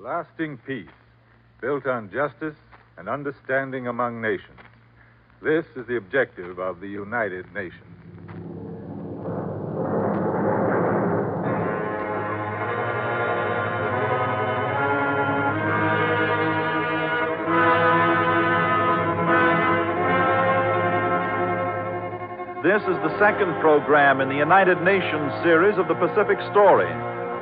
Lasting peace, built on justice and understanding among nations. This is the objective of the United Nations. This is the second program in the United Nations series of the Pacific Story,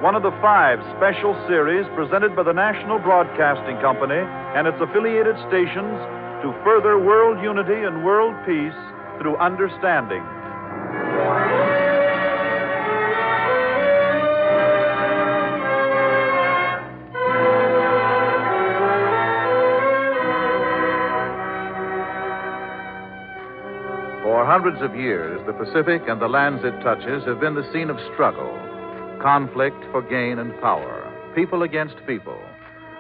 one of the five special series presented by the National Broadcasting Company and its affiliated stations to further world unity and world peace through understanding. For hundreds of years, the Pacific and the lands it touches have been the scene of struggle, conflict for gain and power, people against people,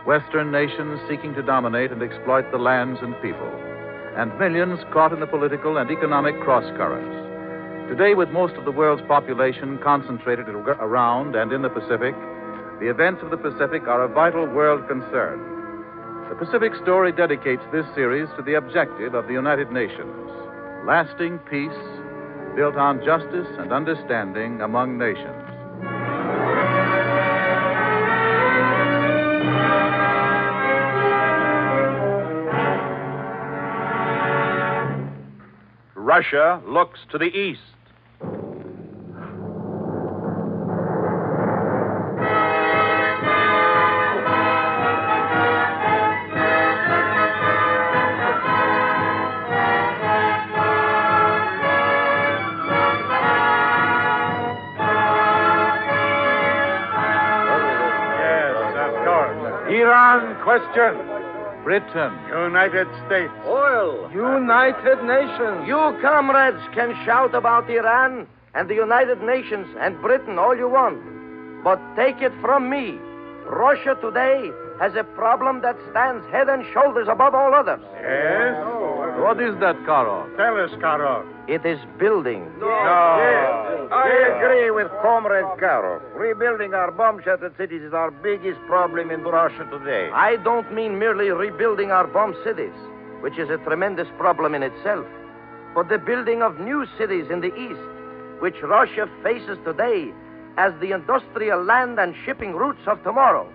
Western nations seeking to dominate and exploit the lands and people, and millions caught in the political and economic crosscurrents. Today, with most of the world's population concentrated around and in the Pacific, the events of the Pacific are a vital world concern. The Pacific Story dedicates this series to the objective of the United Nations lasting peace built on justice and understanding among nations. Russia looks to the east. Yes, of course. Iran question. Britain. United States. Oil. United Nations. You comrades can shout about Iran and the United Nations and Britain all you want. But take it from me. Russia today has a problem that stands head and shoulders above all others. Yes? What is that, Karov? Tell us, Karov. It is building. No. I agree with Comrade Karov. Rebuilding our bomb-shattered cities is our biggest problem in Russia today. I don't mean merely rebuilding our bomb cities, which is a tremendous problem in itself, but the building of new cities in the east, which Russia faces today as the industrial land and shipping routes of tomorrow.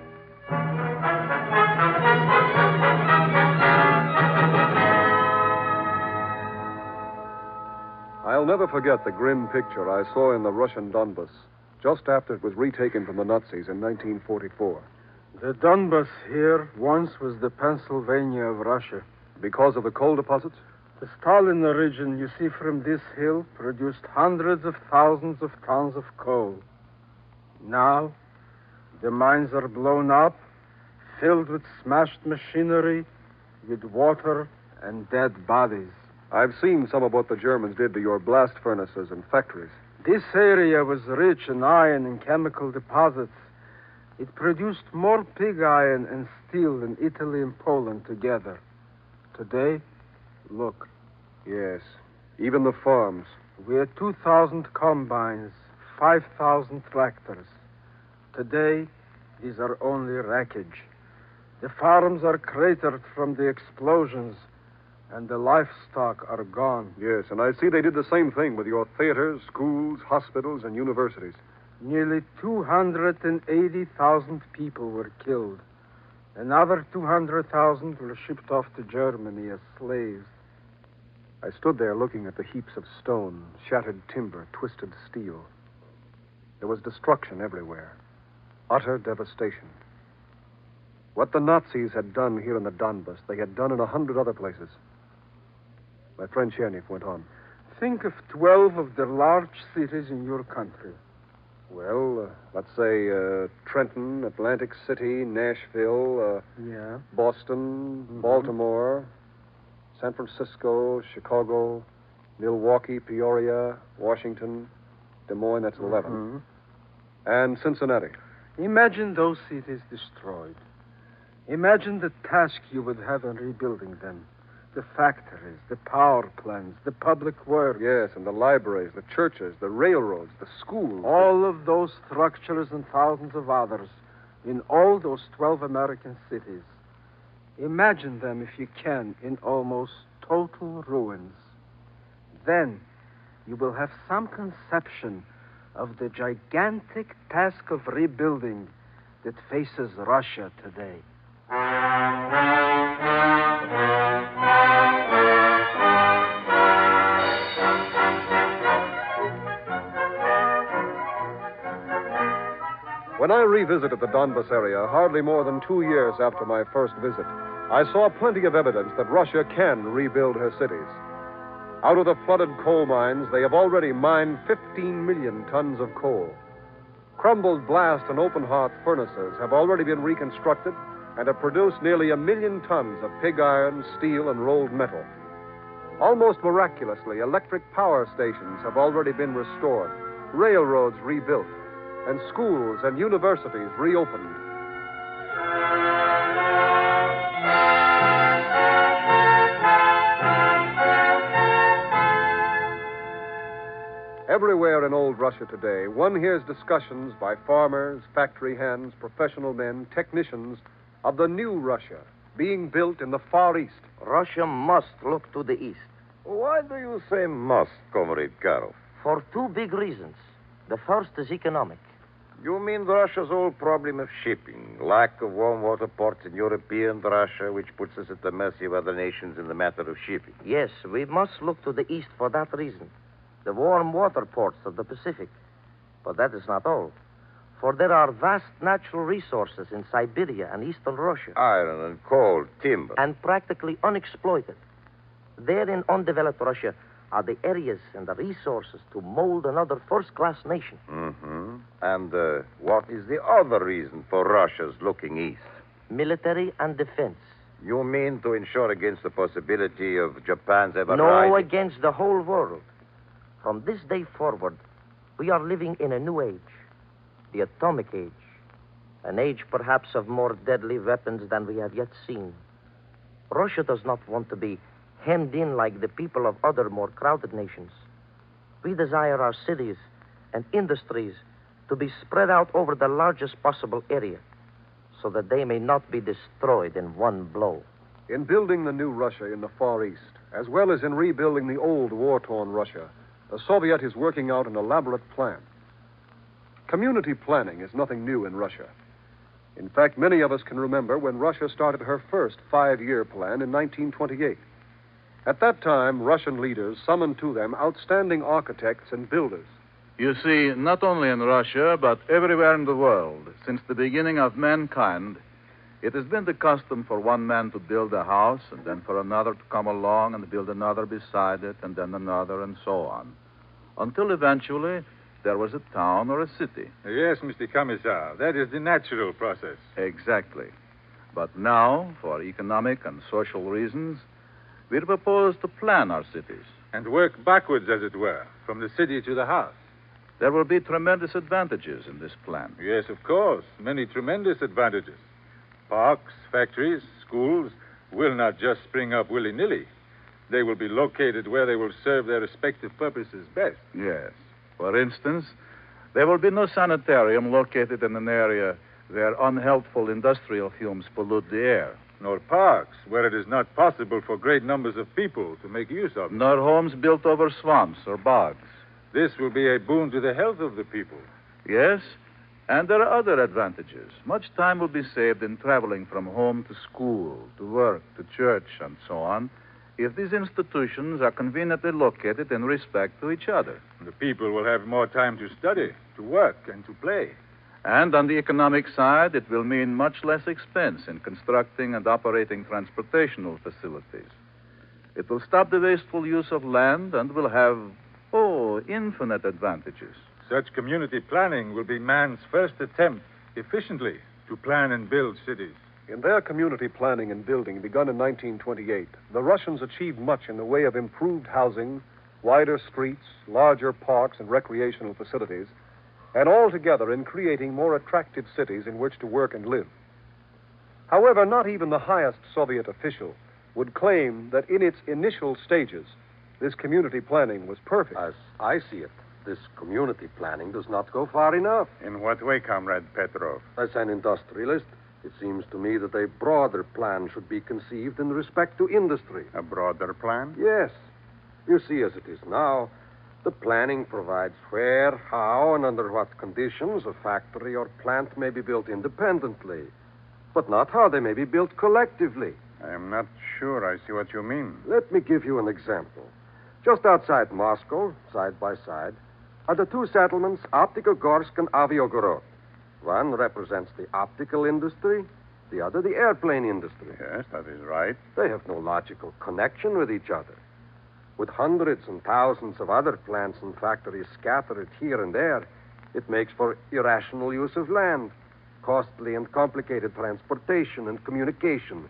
I'll never forget the grim picture I saw in the Russian Donbas just after it was retaken from the Nazis in 1944. The Donbas here once was the Pennsylvania of Russia. Because of the coal deposits? The Stalin region you see from this hill produced hundreds of thousands of tons of coal. Now, the mines are blown up, filled with smashed machinery, with water and dead bodies. I've seen some of what the Germans did to your blast furnaces and factories. This area was rich in iron and chemical deposits. It produced more pig iron and steel than Italy and Poland together. Today, look, Yes. Even the farms. we had 2,000 combines, 5,000 tractors. Today, these are only wreckage. The farms are cratered from the explosions, and the livestock are gone. Yes, and I see they did the same thing with your theaters, schools, hospitals, and universities. Nearly 280,000 people were killed. Another 200,000 were shipped off to Germany as slaves. I stood there looking at the heaps of stone, shattered timber, twisted steel. There was destruction everywhere, utter devastation. What the Nazis had done here in the Donbas, they had done in a hundred other places. My friend Cherniv went on. Think of 12 of the large cities in your country. Well, uh, let's say uh, Trenton, Atlantic City, Nashville, uh, Yeah. Boston, Mhm. Baltimore, San Francisco, Chicago, Milwaukee, Peoria, Washington, Des Moines, that's 11. Mhm. And Cincinnati. Imagine those cities destroyed. Imagine the task you would have in rebuilding them. The factories, the power plants, the public works. Yes, and the libraries, the churches, the railroads, the schools. All of those structures and thousands of others in all those 12 American cities. Imagine them, if you can, in almost total ruins. Then you will have some conception of the gigantic task of rebuilding that faces Russia today. When I revisited the Donbas area, hardly more than two years after my first visit, I saw plenty of evidence that Russia can rebuild her cities. Out of the flooded coal mines, they have already mined 15 million tons of coal. Crumbled blast and open hearth furnaces have already been reconstructed and have produced nearly a million tons of pig iron, steel, and rolled metal. Almost miraculously, electric power stations have already been restored, railroads rebuilt, and schools and universities reopened. Everywhere in old Russia today, one hears discussions by farmers, factory hands, professional men, technicians of the new Russia being built in the Far East. Russia must look to the east Why do you say must, Comrade Karov? for two big reasons. The first is economic. You mean Russia's old problem of shipping, lack of warm water ports in European Russia, which puts us at the mercy of other nations in the matter of shipping. Yes, we must look to the east for that reason. The warm water ports of the Pacific. But that is not all. For there are vast natural resources in Siberia and eastern Russia, Iron and coal, timber. and practically unexploited. There in undeveloped Russia are the areas and the resources to mold another first class nation. Mm-hmm. And uh, what is the other reason for Russia's looking east? Military and defense. You mean to ensure against the possibility of Japan's ever No rising? against the whole world. From this day forward, we are living in a new age the atomic age. An age perhaps of more deadly weapons than we have yet seen. Russia does not want to be hemmed in like the people of other more crowded nations. We desire our cities and industries to be spread out over the largest possible area so that they may not be destroyed in one blow. In building the new Russia in the Far East, as well as in rebuilding the old war torn Russia, the Soviet is working out an elaborate plan. Community planning is nothing new in Russia. In fact, many of us can remember when Russia started her first five year plan in 1928. At that time, Russian leaders summoned to them outstanding architects and builders. You see, not only in Russia, but everywhere in the world, since the beginning of mankind, it has been the custom for one man to build a house, and then for another to come along and build another beside it, and then another, and so on. Until eventually there was a town or a city. Yes, Mr. Commissar, that is the natural process. Exactly. But now, for economic and social reasons, we propose to plan our cities. And work backwards, as it were, from the city to the house. There will be tremendous advantages in this plan. Yes, of course. Many tremendous advantages. Parks, factories, schools will not just spring up willy nilly. They will be located where they will serve their respective purposes best. Yes. For instance, there will be no sanitarium located in an area where unhealthful industrial fumes pollute the air, Nor parks where it is not possible for great numbers of people to make use of them. nor homes built over swamps or bogs. This will be a boon to the health of the people. Yes, and there are other advantages. Much time will be saved in traveling from home to school, to work, to church, and so on, if these institutions are conveniently located in respect to each other. The people will have more time to study, to work, and to play. And on the economic side, it will mean much less expense in constructing and operating transportational facilities. It will stop the wasteful use of land and will have, oh, infinite advantages. Such community planning will be man's first attempt efficiently to plan and build cities. In their community planning and building begun in 1928, the Russians achieved much in the way of improved housing, wider streets, larger parks and recreational facilities, and altogether in creating more attractive cities in which to work and live. However, not even the highest Soviet official would claim that in its initial stages, this community planning was perfect. As I see it, this community planning does not go far enough. In what way, Comrade Petrov? As an industrialist, it seems to me that a broader plan should be conceived in respect to industry. A broader plan? Yes. You see, as it is now, the planning provides where, how, and under what conditions a factory or plant may be built independently, but not how they may be built collectively. I am not sure I see what you mean. Let me give you an example. Just outside Moscow, side by side, are the two settlements Optikogorsk and Aviogorod. One represents the optical industry, the other the airplane industry. Yes, that is right. They have no logical connection with each other. With hundreds and thousands of other plants and factories scattered here and there, it makes for irrational use of land, costly and complicated transportation and communication,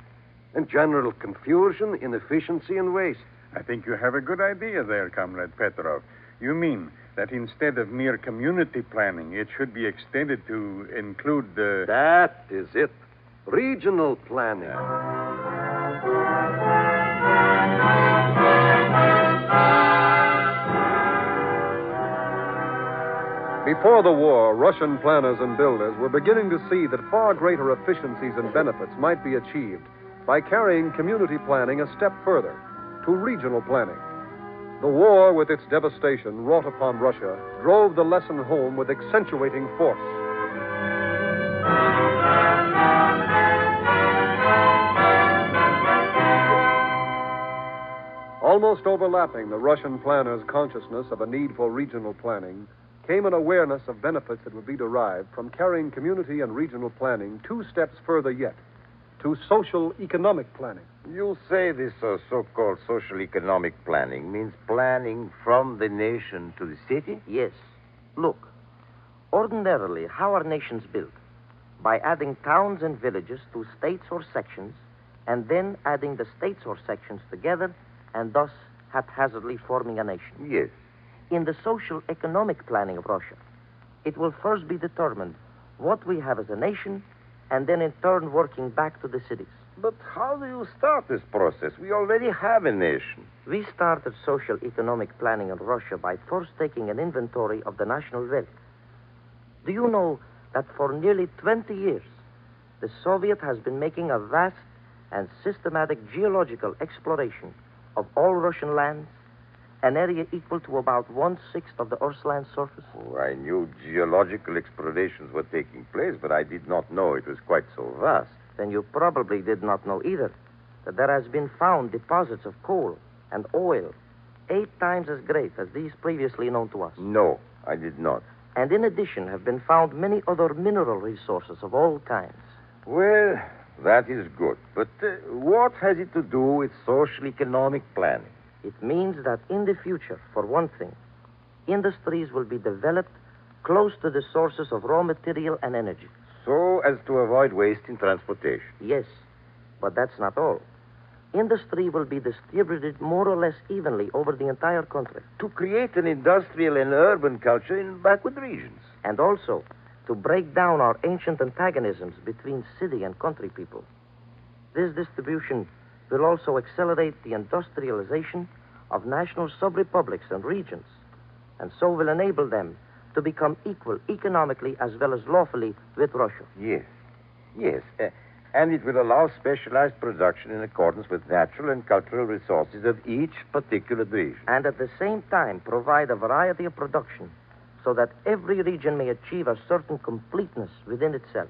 and general confusion, inefficiency, and waste. I think you have a good idea there, Comrade Petrov. You mean that instead of mere community planning, it should be extended to include the. That is it. Regional planning. Before the war, Russian planners and builders were beginning to see that far greater efficiencies and benefits might be achieved by carrying community planning a step further to regional planning. The war, with its devastation wrought upon Russia, drove the lesson home with accentuating force. Almost overlapping the Russian planners' consciousness of a need for regional planning came an awareness of benefits that would be derived from carrying community and regional planning two steps further yet to social economic planning. You say this uh, so called social economic planning means planning from the nation to the city? Yes. Look, ordinarily, how are nations built? By adding towns and villages to states or sections, and then adding the states or sections together, and thus haphazardly forming a nation. Yes. In the social economic planning of Russia, it will first be determined what we have as a nation, and then in turn working back to the cities. But how do you start this process? We already have a nation. We started social economic planning in Russia by first taking an inventory of the national wealth. Do you know that for nearly 20 years, the Soviet has been making a vast and systematic geological exploration of all Russian lands, an area equal to about one sixth of the Earth's land surface? Oh, I knew geological explorations were taking place, but I did not know it was quite so vast. Then you probably did not know either that there has been found deposits of coal and oil eight times as great as these previously known to us. No, I did not. And in addition have been found many other mineral resources of all kinds. Well, that is good. But uh, what has it to do with social economic planning? It means that in the future, for one thing, industries will be developed close to the sources of raw material and energy. So as to avoid waste in transportation. Yes, but that's not all. Industry will be distributed more or less evenly over the entire country. To create an industrial and urban culture in backward regions. And also to break down our ancient antagonisms between city and country people. This distribution will also accelerate the industrialization of national sub-republics and regions, and so will enable them to become equal economically as well as lawfully with Russia. Yes. Yes. Uh, and it will allow specialized production in accordance with natural and cultural resources of each particular region. And at the same time provide a variety of production so that every region may achieve a certain completeness within itself.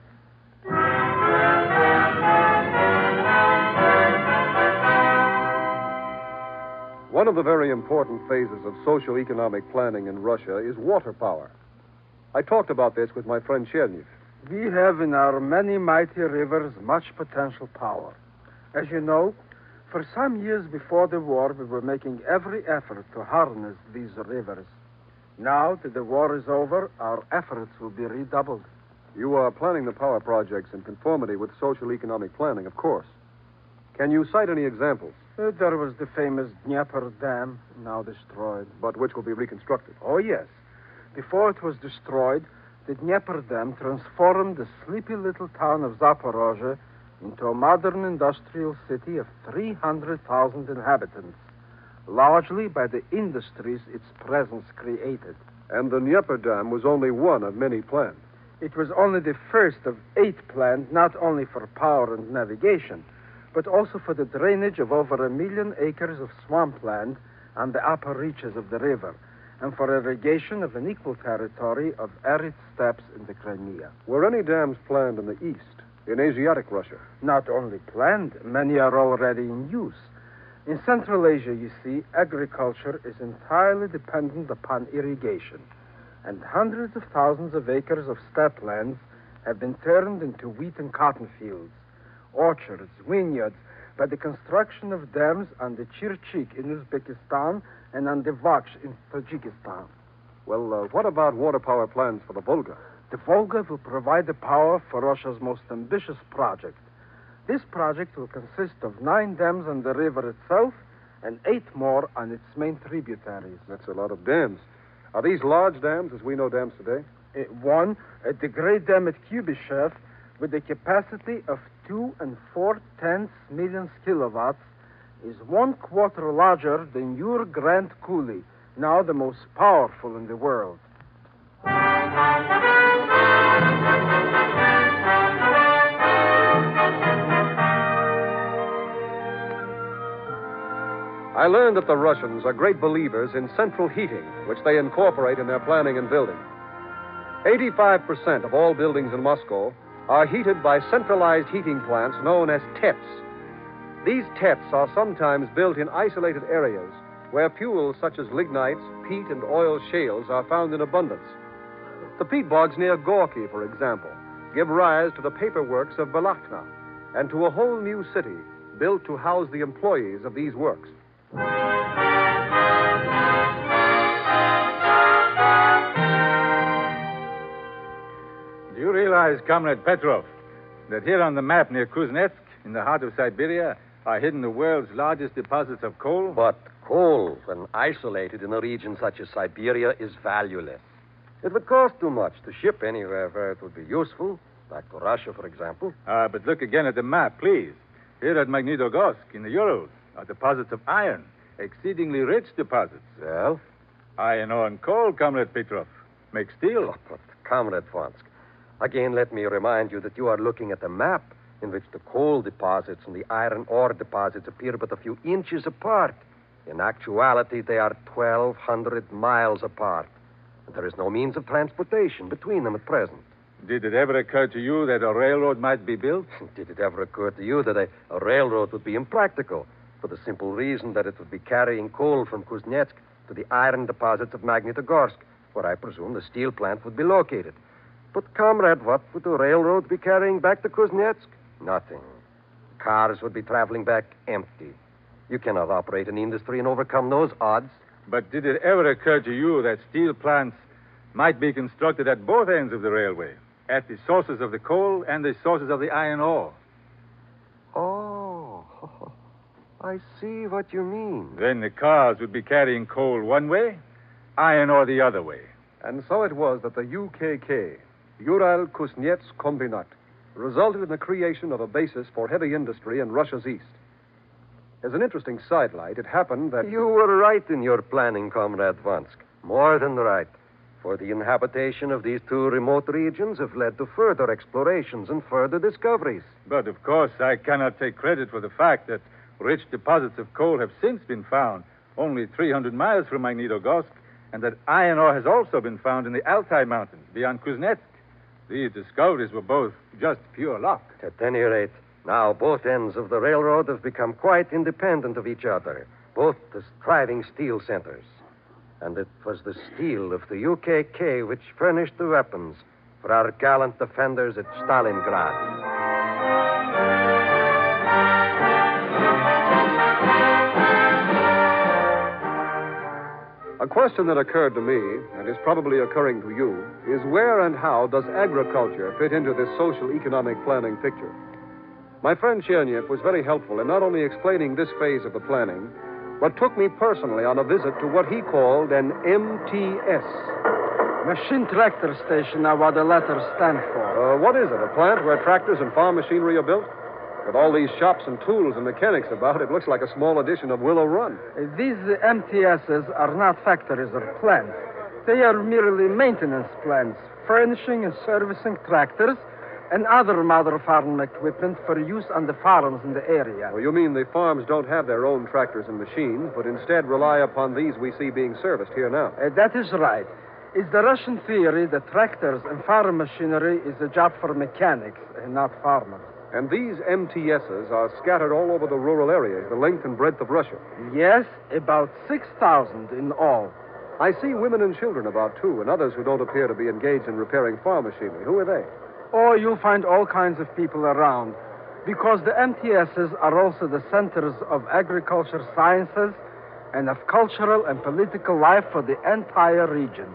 One of the very important phases of social economic planning in Russia is water power. I talked about this with my friend Cherniv. We have in our many mighty rivers much potential power. As you know, for some years before the war, we were making every effort to harness these rivers. Now that the war is over, our efforts will be redoubled. You are planning the power projects in conformity with social economic planning, of course. Can you cite any examples? Uh, there was the famous Dnieper Dam, now destroyed. But which will be reconstructed? Oh, yes. Before it was destroyed, the Dnieper Dam transformed the sleepy little town of Zaporozhye into a modern industrial city of 300,000 inhabitants, largely by the industries its presence created. And the Dnieper Dam was only one of many planned. It was only the first of eight planned, not only for power and navigation, but also for the drainage of over a million acres of swampland on the upper reaches of the river, and for irrigation of an equal territory of arid steppes in the Crimea. Were any dams planned in the east, in Asiatic Russia? Not only planned, many are already in use. In Central Asia, you see, agriculture is entirely dependent upon irrigation, and hundreds of thousands of acres of steppe lands have been turned into wheat and cotton fields, orchards, vineyards, by the construction of dams on the Chirchik in Uzbekistan and on the Vakhsh in Tajikistan. Well, uh, what about water power plans for the Volga? The Volga will provide the power for Russia's most ambitious project. This project will consist of nine dams on the river itself and eight more on its main tributaries. That's a lot of dams. Are these large dams as we know dams today? Uh, one, uh, the great dam at Kuibyshev, with a capacity of two and four tenths million kilowatts, is one quarter larger than your Grand Coulee, now the most powerful in the world. I learned that the Russians are great believers in central heating, which they incorporate in their planning and building. 85% of all buildings in Moscow are heated by centralized heating plants known as TEPs. These TEPs are sometimes built in isolated areas where fuels such as lignites, peat, and oil shales are found in abundance. The peat bogs near Gorky, for example, give rise to the paperworks of Balakhna and to a whole new city built to house the employees of these works. Comrade Petrov, that here on the map near Kuznetsk, in the heart of Siberia, are hidden the world's largest deposits of coal? But coal, when isolated in a region such as Siberia, is valueless. It would cost too much to ship anywhere where it would be useful, like to Russia, for example. Ah, but look again at the map, please. Here at Magnitogorsk, in the Urals, are deposits of iron, exceedingly rich deposits. Well? Iron ore and coal, Comrade Petrov, make steel. Oh, but, Comrade Fonsk, again let me remind you that you are looking at a map in which the coal deposits and the iron ore deposits appear but a few inches apart. In actuality, they are 1,200 miles apart. And there is no means of transportation between them at present. Did it ever occur to you that a railroad might be built? Did it ever occur to you that a, a railroad would be impractical for the simple reason that it would be carrying coal from Kuznetsk to the iron deposits of Magnitogorsk, where I presume the steel plant would be located? But, comrade, what would the railroad be carrying back to Kuznetsk? Nothing. Cars would be traveling back empty. You cannot operate an industry and overcome those odds. But did it ever occur to you that steel plants might be constructed at both ends of the railway, at the sources of the coal and the sources of the iron ore? Oh, I see what you mean. Then the cars would be carrying coal one way, iron ore the other way. And so it was that the UKK, Ural Kuznets Kombinat, resulted in the creation of a basis for heavy industry in Russia's east. As an interesting sidelight, it happened that. You were right in your planning, Comrade Vansk. More than right. For the inhabitation of these two remote regions have led to further explorations and further discoveries. But of course, I cannot take credit for the fact that rich deposits of coal have since been found only 300 miles from Magnitogorsk, and that iron ore has also been found in the Altai Mountains beyond Kuznetsk. These discoveries were both just pure luck. At any rate, now both ends of the railroad have become quite independent of each other, both the thriving steel centers. And it was the steel of the UKK which furnished the weapons for our gallant defenders at Stalingrad. A question that occurred to me, and is probably occurring to you, is where and how does agriculture fit into this social economic planning picture? My friend Cherniev was very helpful in not only explaining this phase of the planning, but took me personally on a visit to what he called an MTS. Machine Tractor Station are what the letters stand for. Uh, what is it? A plant where tractors and farm machinery are built? With all these shops and tools and mechanics about, it looks like a small edition of Willow Run. Uh, These uh, MTSs are not factories or plants. They are merely maintenance plants, furnishing and servicing tractors and other modern farm equipment for use on the farms in the area. Well, you mean the farms don't have their own tractors and machines, but instead rely upon these we see being serviced here now? Uh, that is right. It's the Russian theory that tractors and farm machinery is a job for mechanics and not farmers. And these MTSs are scattered all over the rural areas, the length and breadth of Russia. Yes, about 6,000 in all. I see women and children about, too, and others who don't appear to be engaged in repairing farm machinery. Who are they? Oh, you'll find all kinds of people around. Because the MTSs are also the centers of agriculture sciences and of cultural and political life for the entire region.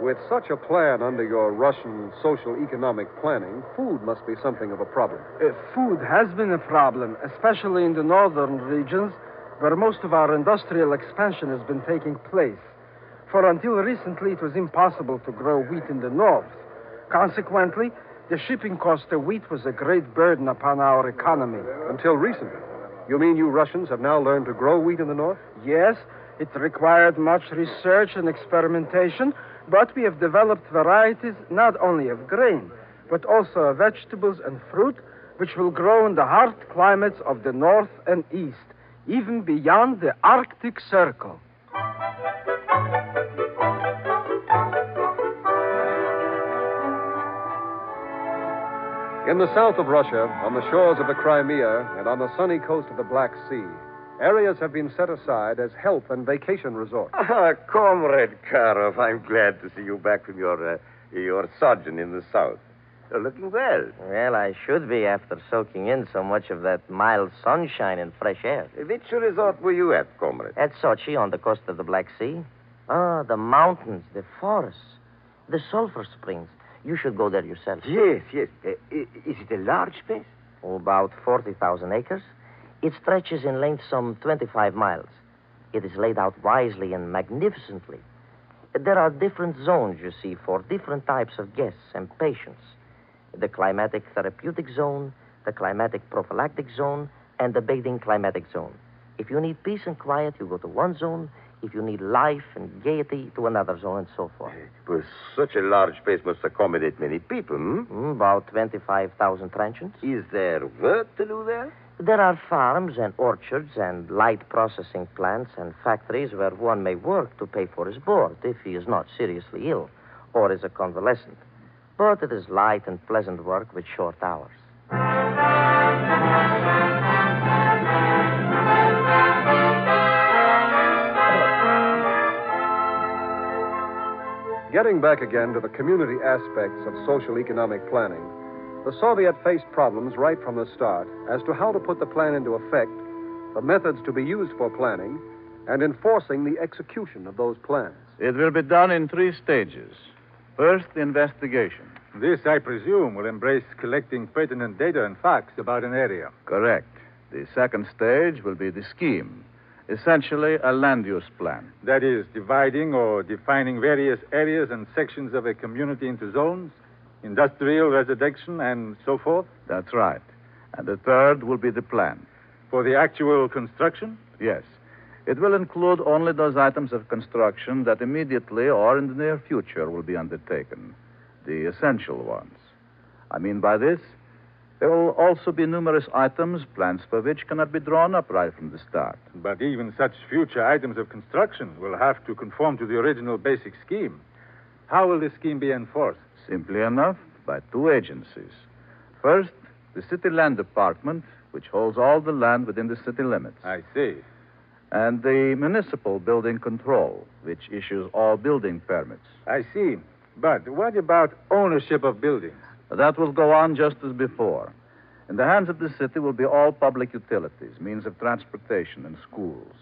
With such a plan under your Russian social economic planning, food must be something of a problem. Uh, food has been a problem, especially in the northern regions where most of our industrial expansion has been taking place. For until recently, it was impossible to grow wheat in the north. Consequently, the shipping cost of wheat was a great burden upon our economy. Until recently. You mean you Russians have now learned to grow wheat in the north? Yes, it required much research and experimentation, but we have developed varieties not only of grain, but also of vegetables and fruit, which will grow in the hard climates of the north and east, even beyond the Arctic Circle. In the south of Russia, on the shores of the Crimea, and on the sunny coast of the Black Sea, areas have been set aside as health and vacation resorts. Ah, Comrade Karov, I'm glad to see you back from your, uh, your sojourn in the south. You're looking well. Well, I should be after soaking in so much of that mild sunshine and fresh air. Which resort were you at, comrade? At Sochi, on the coast of the Black Sea. Ah, the mountains, the forests, the sulfur springs. You should go there yourself. Yes, yes. Uh, is it a large space? Oh, about 40,000 acres. It stretches in length some 25 miles. It is laid out wisely and magnificently. There are different zones, you see, for different types of guests and patients the climatic therapeutic zone, the climatic prophylactic zone, and the bathing climatic zone. If you need peace and quiet, you go to one zone. If you need life and gaiety, to another zone, and so forth. Well, such a large space must accommodate many people, hmm? Hmm, about 25,000 transients. Is there work to do there? There are farms and orchards and light processing plants and factories where one may work to pay for his board if he is not seriously ill or is a convalescent. But it is light and pleasant work with short hours. Getting back again to the community aspects of social economic planning, the Soviet faced problems right from the start as to how to put the plan into effect, the methods to be used for planning, and enforcing the execution of those plans. It will be done in three stages. First, the investigation. This, I presume, will embrace collecting pertinent data and facts about an area. Correct. The second stage will be the scheme, essentially a land use plan. That is, dividing or defining various areas and sections of a community into zones, industrial, residential, and so forth. That's right. And the third will be the plan. For the actual construction? Yes. It will include only those items of construction that immediately or in the near future will be undertaken, the essential ones. I mean by this, there will also be numerous items, plans for which cannot be drawn up right from the start. But even such future items of construction will have to conform to the original basic scheme. How will this scheme be enforced? Simply enough, by two agencies. First, the City Land Department, which holds all the land within the city limits, I see. and the Municipal Building Control, which issues all building permits. I see. But what about ownership of buildings? That will go on just as before. In the hands of the city will be all public utilities, means of transportation, and schools.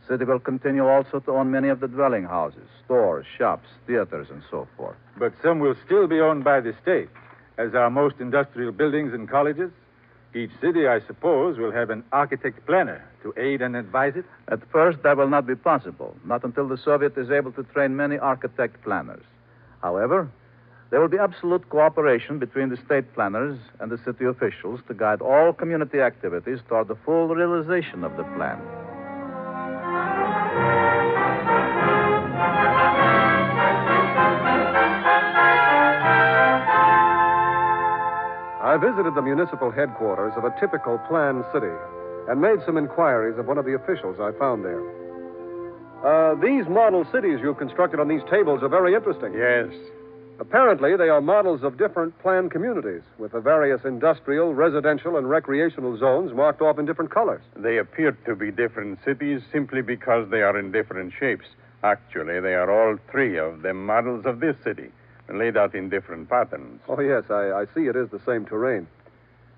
The city will continue also to own many of the dwelling houses, stores, shops, theaters, and so forth. But some will still be owned by the state, as are most industrial buildings and colleges. Each city, I suppose, will have an architect planner to aid and advise it. At first, that will not be possible, not until the Soviet is able to train many architect planners. However, there will be absolute cooperation between the state planners and the city officials to guide all community activities toward the full realization of the plan. Visited the municipal headquarters of a typical planned city and made some inquiries of one of the officials I found there. Uh, these model cities you've constructed on these tables are very interesting. Yes. Apparently, they are models of different planned communities with the various industrial, residential, and recreational zones marked off in different colors. They appear to be different cities simply because they are in different shapes. Actually, they are all three of them models of this city, laid out in different patterns. Oh, yes, I, I see it is the same terrain.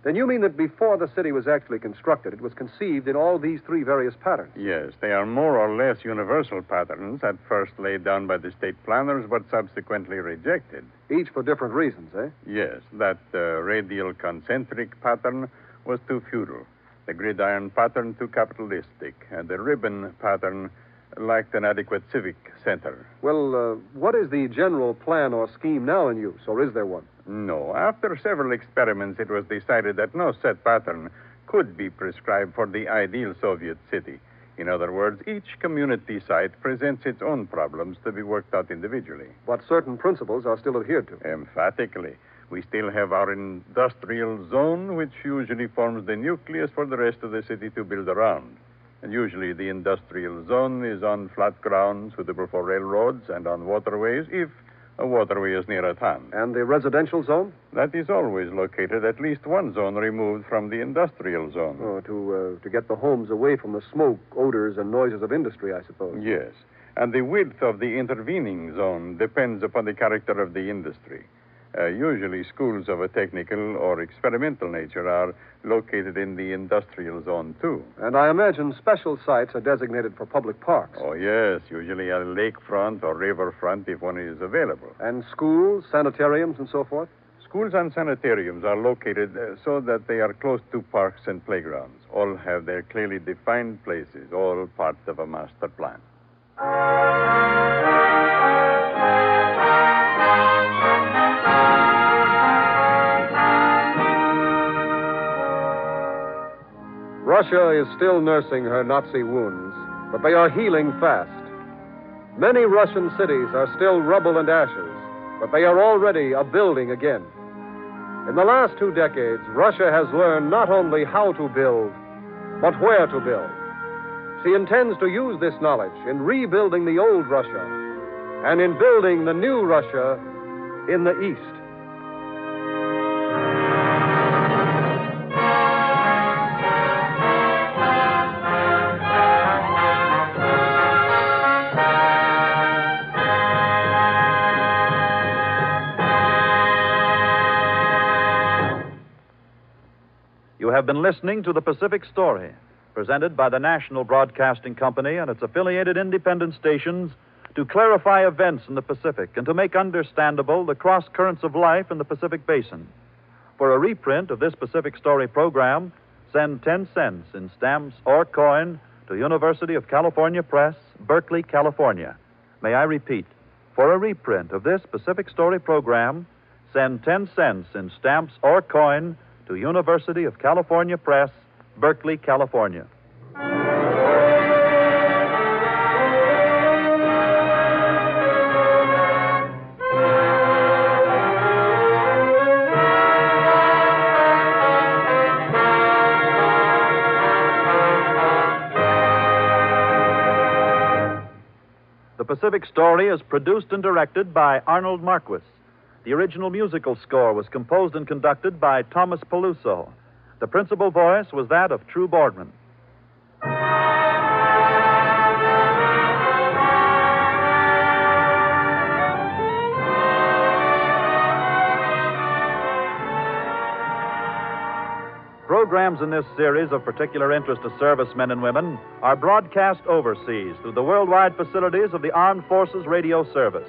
Then you mean that before the city was actually constructed, it was conceived in all these three various patterns? Yes, they are more or less universal patterns, at first laid down by the state planners, but subsequently rejected. Each for different reasons, eh? Yes, that uh, radial concentric pattern was too feudal, the gridiron pattern too capitalistic, and the ribbon pattern lacked an adequate civic center. Well, uh, what is the general plan or scheme now in use, or is there one? No, after several experiments, it was decided that no set pattern could be prescribed for the ideal Soviet city. In other words, each community site presents its own problems to be worked out individually. But certain principles are still adhered to. Emphatically. We still have our industrial zone, which usually forms the nucleus for the rest of the city to build around. And usually the industrial zone is on flat ground suitable for railroads and on waterways if a waterway is near at hand. And the residential zone? That is always located at least one zone removed from the industrial zone. Oh, to, uh, to get the homes away from the smoke, odors, and noises of industry, I suppose. Yes. And the width of the intervening zone depends upon the character of the industry. Uh, usually, schools of a technical or experimental nature are located in the industrial zone, too. And I imagine special sites are designated for public parks. Oh, yes, usually a lakefront or riverfront if one is available. And schools, sanitariums, and so forth? Schools and sanitariums are located uh, so that they are close to parks and playgrounds. All have their clearly defined places, all part of a master plan. Russia is still nursing her Nazi wounds, but they are healing fast. Many Russian cities are still rubble and ashes, but they are already a building again. In the last two decades, Russia has learned not only how to build, but where to build. She intends to use this knowledge in rebuilding the old Russia and in building the new Russia in the East. Listening to The Pacific Story, presented by the National Broadcasting Company and its affiliated independent stations to clarify events in the Pacific and to make understandable the cross currents of life in the Pacific Basin. For a reprint of this Pacific Story program, send 10 cents in stamps or coin to University of California Press, Berkeley, California. May I repeat? For a reprint of this Pacific Story program, send 10 cents in stamps or coin to University of California Press, Berkeley, California. The Pacific Story is produced and directed by Arnold Marquis. The original musical score was composed and conducted by Thomas Peluso. The principal voice was that of True Boardman. Programs in this series of particular interest to servicemen and women are broadcast overseas through the worldwide facilities of the Armed Forces Radio Service.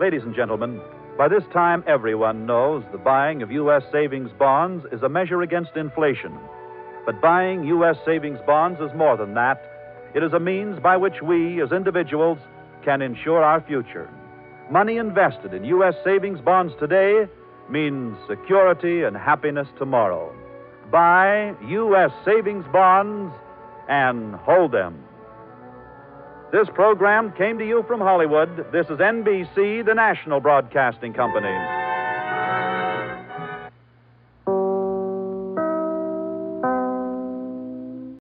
Ladies and gentlemen, by this time everyone knows the buying of U.S. savings bonds is a measure against inflation. But buying U.S. savings bonds is more than that. It is a means by which we, as individuals, can ensure our future. Money invested in U.S. savings bonds today means security and happiness tomorrow. Buy U.S. savings bonds and hold them. This program came to you from Hollywood. This is NBC, the national broadcasting company.